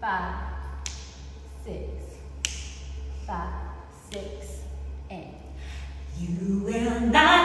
five, six, five, six, and You will not